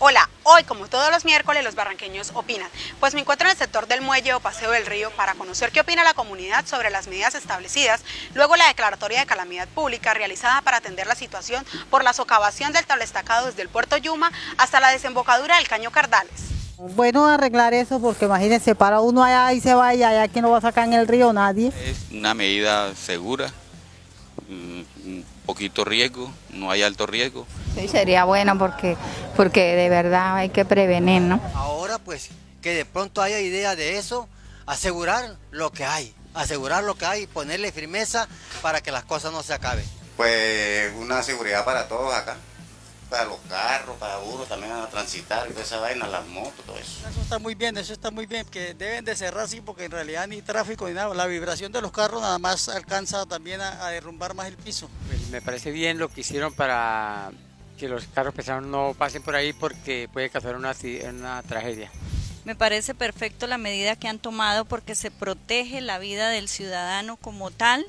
Hola, hoy como todos los miércoles los barranqueños opinan, pues me encuentro en el sector del muelle o paseo del río para conocer qué opina la comunidad sobre las medidas establecidas, luego la declaratoria de calamidad pública realizada para atender la situación por la socavación del tablestacado desde el puerto Yuma hasta la desembocadura del caño Cardales. Bueno arreglar eso porque imagínense, para uno allá y se vaya, allá ¿quién lo va a sacar en el río? Nadie. Es una medida segura, un poquito riesgo, no hay alto riesgo. Sí, sería bueno porque, porque de verdad hay que prevenir, ¿no? Ahora pues que de pronto haya idea de eso, asegurar lo que hay, asegurar lo que hay, ponerle firmeza para que las cosas no se acaben. Pues una seguridad para todos acá para los carros, para uno también a transitar y toda esa vaina, las motos, todo eso. Eso está muy bien, eso está muy bien, que deben de cerrar así porque en realidad ni tráfico ni nada, la vibración de los carros nada más alcanza también a, derrumbar más el piso. Pues me parece bien lo que hicieron para que los carros pesados no pasen por ahí porque puede causar una, una tragedia. Me parece perfecto la medida que han tomado porque se protege la vida del ciudadano como tal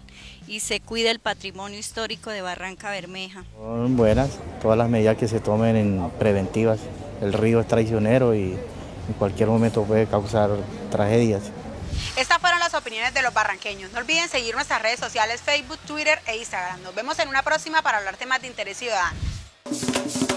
y se cuida el patrimonio histórico de Barranca Bermeja. Son buenas todas las medidas que se tomen en preventivas. El río es traicionero y en cualquier momento puede causar tragedias. Estas fueron las opiniones de los barranqueños. No olviden seguir nuestras redes sociales Facebook, Twitter e Instagram. Nos vemos en una próxima para hablar temas de interés ciudadano. Thank you.